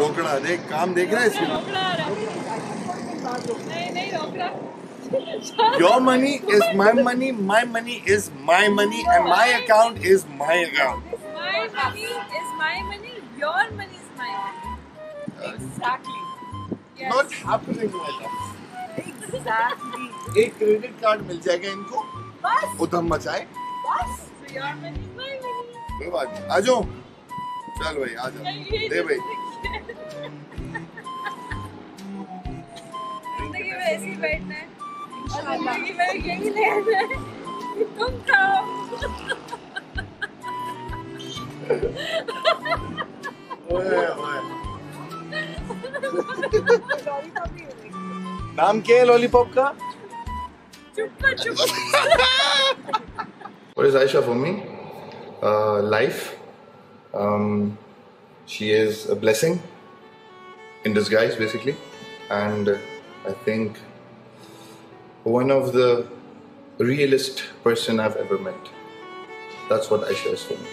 रोकड़ा देख काम देख रहा है इसमें your money is my money my money is my money and my account is my account My money is my money. Your money is my money. Exactly. Yes. Not happening my Exactly. एक credit card मिल जाएगा इनको बस उधम मचाए बस. So your money is my money. कोई बात नहीं आ जाओ चल भाई आ जाओ दे भाई ज़िंदगी में ऐसे ही बैठना है ज़िंदगी में यही लेना है तुम खाओ नाम क्या है लॉलीपॉप का चुप चुप What is Aisha for me? Uh, life. Um, she is a blessing in disguise, basically, and I think one of the realest person I've ever met. That's what Aisha is for me.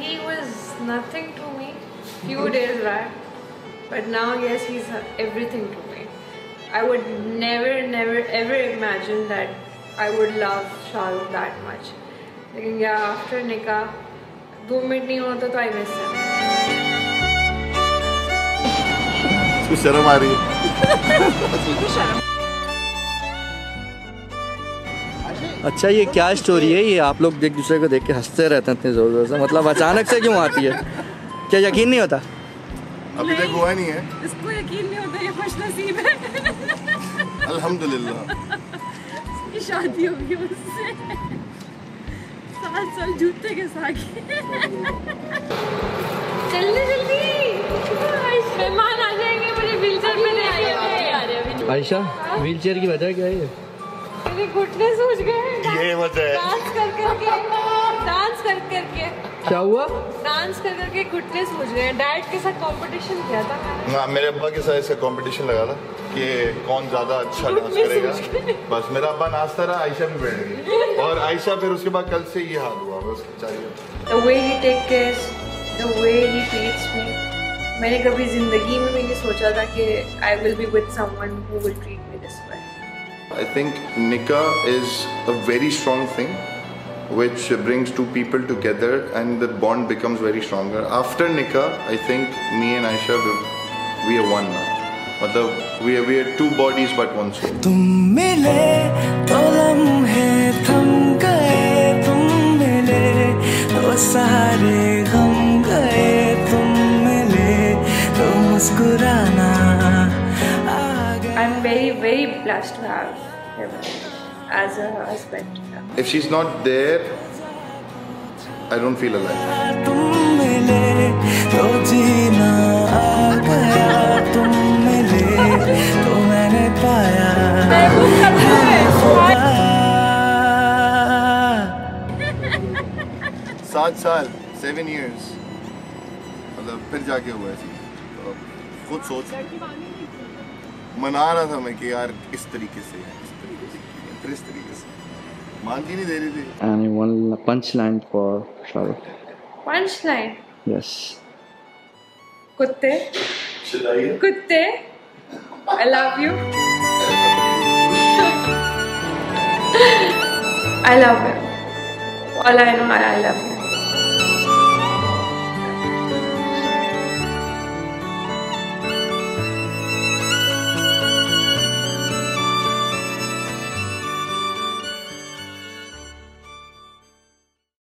He was nothing to me few days back, but now yes, he's everything to me. I would never, never, ever imagine that I would love Shahrukh that much. लेकिन या after निकाह दो minute नहीं होता तो I miss him उसको शर्म आ रही है अच्छा ये क्या स्टोरी है? ये आप लोग एक दूसरे को देख के हँसते रहते हैं इतनी ज़ोर ज़ोर से। मतलब अचानक से क्यों आती है? क्या यकीन नहीं होता? अभी तक हुआ नहीं है। इसको यकीन नहीं होता ये खुश नसीब है। अल्हम्दुलिल्लाह। कि शादी होगी उससे। सात साल जूते के साथ। आयशा व्हील चेयर की वजह क्या है ये? मेरे घुटने सूज गए ये वजह है। डांस कर करके डांस कर करके। क्या हुआ? डांस कर करके घुटने सूज गए डैड के साथ कंपटीशन किया था मैंने। हाँ मेरे अब्बा के साथ इसका कंपटीशन लगा था कि कौन ज़्यादा अच्छा डांस करेगा। बस मेरा अब्बा नाचता रहा आयशा भी बैठ गई। और आयशा फिर उसके बाद कल से ये हाल हुआ बस चाहिए। The way he take cares the way he treats me मैंने कभी ज़िंदगी में भी नहीं सोचा था कि I will be with someone who will treat me this way I think nikah is a very strong thing which brings two people together and the bond becomes very stronger after nikah I think me and Ayesha we are one now मतलब we are we are two bodies but one soul तुम मिले तो लम्हे very very blessed to have him as a husband If she's not there, I don't feel alive. तुम मिले तो जीना आ गया तुम मिले तो मैंने पाया सात साल सेवन इयर्स मतलब फिर जाके हुआ ऐसी तो खुद सोच मना रहा था मैं कि यार इस तरीके से इस तरीके से मांग ही नहीं दे रही थी। And one punch line for Shahrukh punch line yes कुत्ते? कुत्ते? I love you I love you all I know I love you